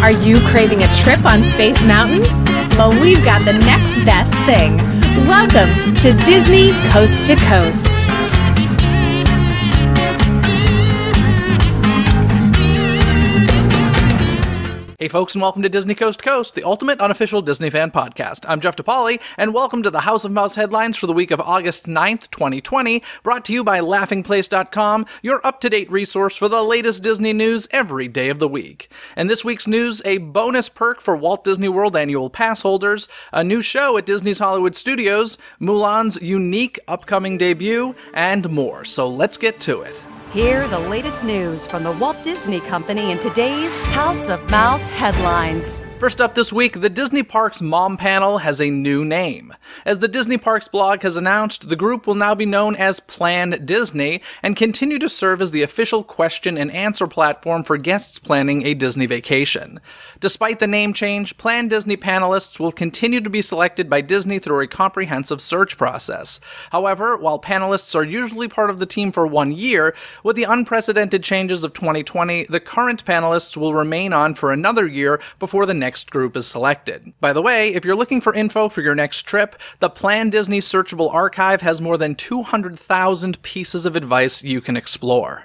Are you craving a trip on Space Mountain? Well, we've got the next best thing. Welcome to Dizney Coast to Coast. Hey, folks, and welcome to Dizney Coast to Coast, the ultimate unofficial Disney fan podcast. I'm Jeff DePaoli, and welcome to the House of Mouse headlines for the week of August 9th, 2020, brought to you by LaughingPlace.com, your up to date resource for the latest Disney news every day of the week. And this week's news a bonus perk for Walt Disney World annual pass holders, a new show at Disney's Hollywood Studios, Mulan's unique upcoming debut, and more. So let's get to it. Hear the latest news from the Walt Disney Company in today's House of Mouse headlines. First up this week, the Disney Parks Mom Panel has a new name. As the Disney Parks blog has announced, the group will now be known as Plan Disney and continue to serve as the official question and answer platform for guests planning a Disney vacation. Despite the name change, Plan Disney panelists will continue to be selected by Disney through a comprehensive search process. However, while panelists are usually part of the team for one year, with the unprecedented changes of 2020, the current panelists will remain on for another year before the next next group is selected. By the way, if you're looking for info for your next trip, the Plan Disney searchable archive has more than 200,000 pieces of advice you can explore.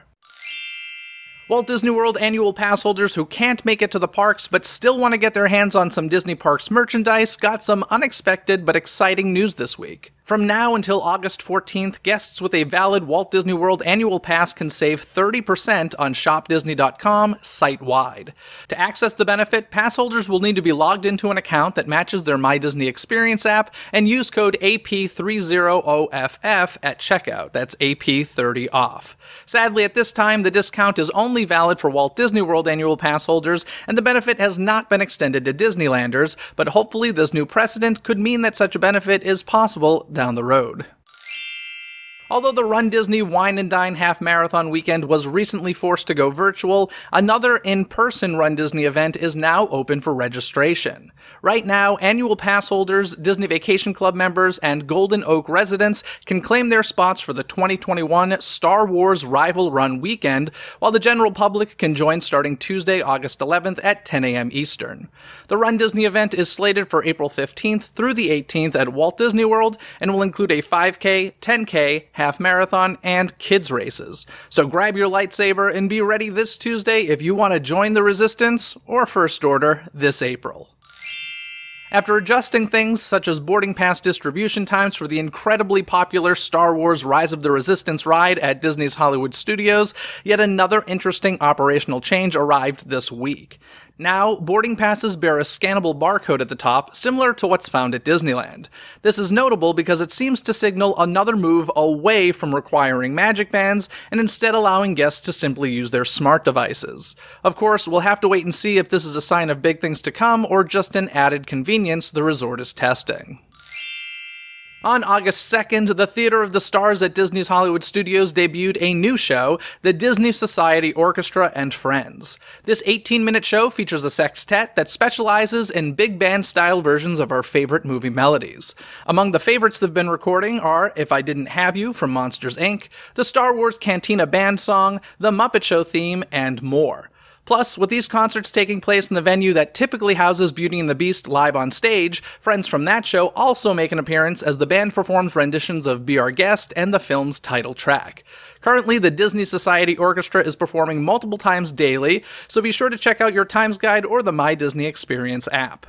Walt Disney World annual pass holders who can't make it to the parks but still want to get their hands on some Disney Parks merchandise got some unexpected but exciting news this week. From now until August 14th, guests with a valid Walt Disney World annual pass can save 30% on shopdisney.com site wide. To access the benefit, pass holders will need to be logged into an account that matches their My Disney Experience app and use code AP30OFF at checkout. That's AP30OFF. Sadly, at this time, the discount is only valid for Walt Disney World annual pass holders, and the benefit has not been extended to Disneylanders, but hopefully this new precedent could mean that such a benefit is possible down the road. Although the Run Disney Wine and Dine Half Marathon weekend was recently forced to go virtual, another in person Run Disney event is now open for registration. Right now, annual pass holders, Disney Vacation Club members, and Golden Oak residents can claim their spots for the 2021 Star Wars Rival Run weekend, while the general public can join starting Tuesday, August 11th at 10 a.m. Eastern. The Run Disney event is slated for April 15th through the 18th at Walt Disney World and will include a 5K, 10K, half marathon, and kids races. So grab your lightsaber and be ready this Tuesday if you want to join the Resistance or First Order this April. After adjusting things such as boarding pass distribution times for the incredibly popular Star Wars Rise of the Resistance ride at Disney's Hollywood Studios, yet another interesting operational change arrived this week. Now, boarding passes bear a scannable barcode at the top, similar to what's found at Disneyland. This is notable because it seems to signal another move away from requiring magic bands and instead allowing guests to simply use their smart devices. Of course, we'll have to wait and see if this is a sign of big things to come or just an added convenience the resort is testing. On August 2nd, the Theater of the Stars at Disney's Hollywood Studios debuted a new show, the Disney Society Orchestra and Friends. This 18 minute show features a sextet that specializes in big band style versions of our favorite movie melodies. Among the favorites they've been recording are If I Didn't Have You from Monsters Inc., the Star Wars Cantina Band song, the Muppet Show theme, and more. Plus, with these concerts taking place in the venue that typically houses Beauty and the Beast live on stage, friends from that show also make an appearance as the band performs renditions of Be Our Guest and the film's title track. Currently, the Disney Society Orchestra is performing multiple times daily, so be sure to check out your Times Guide or the My Disney Experience app.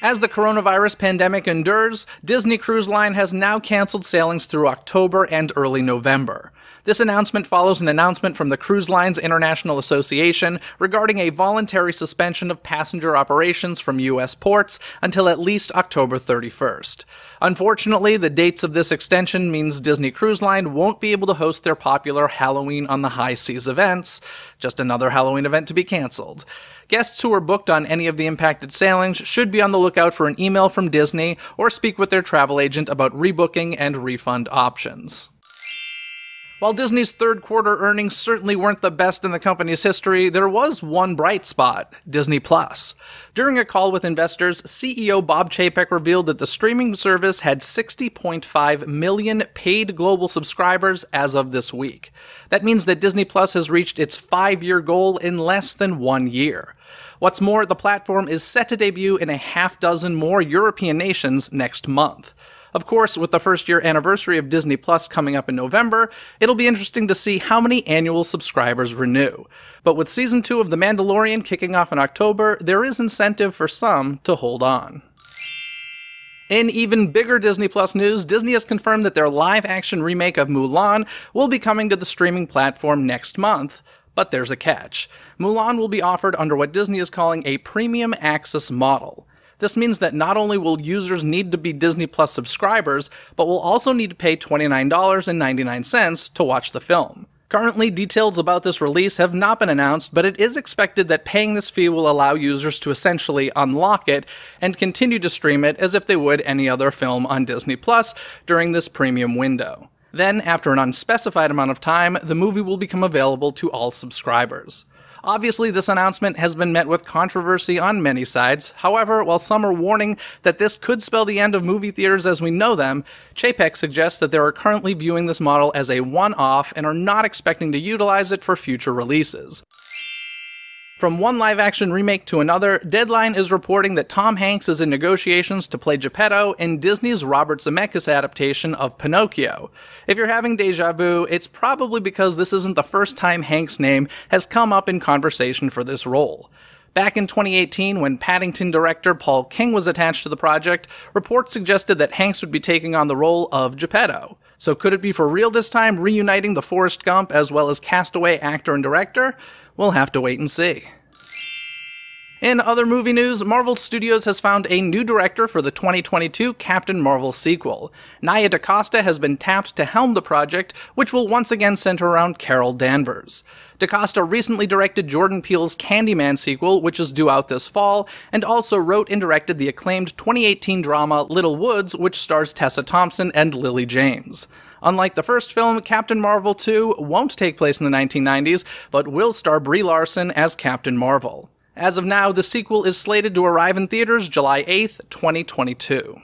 As the coronavirus pandemic endures, Disney Cruise Line has now canceled sailings through October and early November. This announcement follows an announcement from the Cruise Lines International Association regarding a voluntary suspension of passenger operations from U.S. ports until at least October 31st. Unfortunately, the dates of this extension means Disney Cruise Line won't be able to host their popular Halloween on the High Seas events, just another Halloween event to be canceled. Guests who are booked on any of the impacted sailings should be on the lookout for an email from Disney or speak with their travel agent about rebooking and refund options. While Disney's third quarter earnings certainly weren't the best in the company's history, there was one bright spot Disney Plus. During a call with investors, CEO Bob Chapek revealed that the streaming service had 60.5 million paid global subscribers as of this week. That means that Disney Plus has reached its five year goal in less than one year. What's more, the platform is set to debut in a half dozen more European nations next month. Of course, with the first year anniversary of Disney Plus coming up in November, it'll be interesting to see how many annual subscribers renew. But with season 2 of The Mandalorian kicking off in October, there is incentive for some to hold on. In even bigger Disney Plus news, Disney has confirmed that their live action remake of Mulan will be coming to the streaming platform next month. But there's a catch. Mulan will be offered under what Disney is calling a premium access model. This means that not only will users need to be Disney Plus subscribers, but will also need to pay $29.99 to watch the film. Currently, details about this release have not been announced, but it is expected that paying this fee will allow users to essentially unlock it and continue to stream it as if they would any other film on Disney Plus during this premium window. Then, after an unspecified amount of time, the movie will become available to all subscribers. Obviously, this announcement has been met with controversy on many sides. However, while some are warning that this could spell the end of movie theaters as we know them, Chapek suggests that they are currently viewing this model as a one off and are not expecting to utilize it for future releases. From one live action remake to another, Deadline is reporting that Tom Hanks is in negotiations to play Geppetto in Disney's Robert Zemeckis adaptation of Pinocchio. If you're having deja vu, it's probably because this isn't the first time Hanks' name has come up in conversation for this role. Back in 2018, when Paddington director Paul King was attached to the project, reports suggested that Hanks would be taking on the role of Geppetto. So could it be for real this time, reuniting the Forrest Gump as well as Castaway actor and director? We'll have to wait and see. In other movie news, Marvel Studios has found a new director for the 2022 Captain Marvel sequel. Nia DaCosta has been tapped to helm the project, which will once again center around Carol Danvers. DaCosta recently directed Jordan Peele's Candyman sequel, which is due out this fall, and also wrote and directed the acclaimed 2018 drama Little Woods, which stars Tessa Thompson and Lily James. Unlike the first film, Captain Marvel 2 won't take place in the 1990s, but will star Brie Larson as Captain Marvel. As of now, the sequel is slated to arrive in theaters July 8, 2022.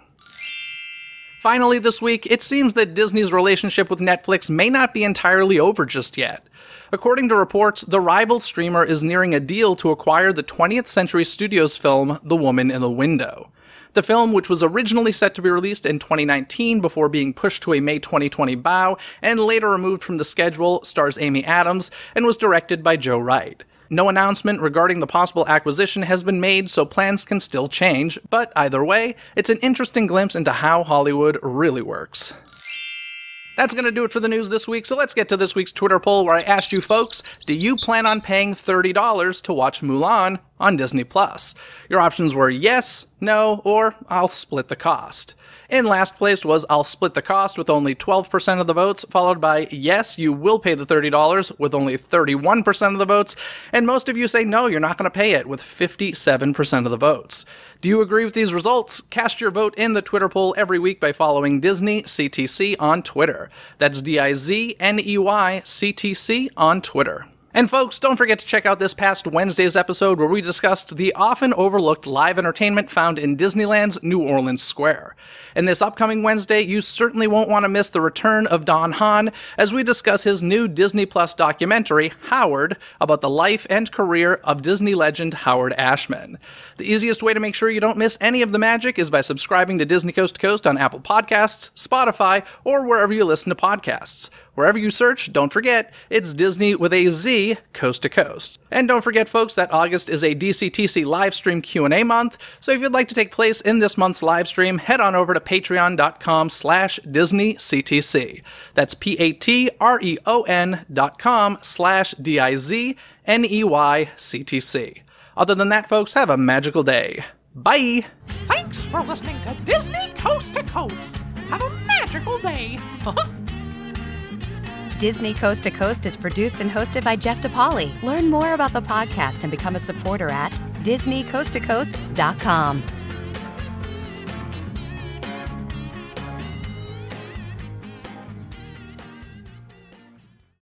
Finally, this week, it seems that Disney's relationship with Netflix may not be entirely over just yet. According to reports, the rival streamer is nearing a deal to acquire the 20th Century Studios film The Woman in the Window. The film, which was originally set to be released in 2019 before being pushed to a May 2020 bow and later removed from the schedule, stars Amy Adams and was directed by Joe Wright. No announcement regarding the possible acquisition has been made, so plans can still change, but either way, it's an interesting glimpse into how Hollywood really works. That's going to do it for the news this week, so let's get to this week's Twitter poll where I asked you folks, do you plan on paying $30 to watch Mulan on Disney Plus? Your options were yes, no, or I'll split the cost. In last place was I'll split the cost with only 12% of the votes, followed by yes, you will pay the $30 with only 31% of the votes, and most of you say no, you're not going to pay it with 57% of the votes. Do you agree with these results? Cast your vote in the Twitter poll every week by following Dizney CTC on Twitter. That's D I Z N E Y C T C on Twitter. And folks, don't forget to check out this past Wednesday's episode where we discussed the often overlooked live entertainment found in Disneyland's New Orleans Square. And this upcoming Wednesday, you certainly won't want to miss the return of Don Hahn as we discuss his new Disney Plus documentary, Howard, about the life and career of Disney legend Howard Ashman. The easiest way to make sure you don't miss any of the magic is by subscribing to Dizney Coast to Coast on Apple Podcasts, Spotify, or wherever you listen to podcasts. Wherever you search, don't forget, it's Disney with a Z, coast to coast. And don't forget, folks, that August is a DCTC livestream Q&A month, so if you'd like to take place in this month's livestream, head on over to patreon.com slash dizneyctc. That's P-A-T-R-E-O-N dot com slash D-I-Z-N-E-Y-C-T-C. Other than that, folks, have a magical day. Bye! Thanks for listening to Dizney Coast to Coast. Have a magical day. Dizney Coast to Coast is produced and hosted by Jeff DePaoli. Learn more about the podcast and become a supporter at DizneyCoastToCoast.com.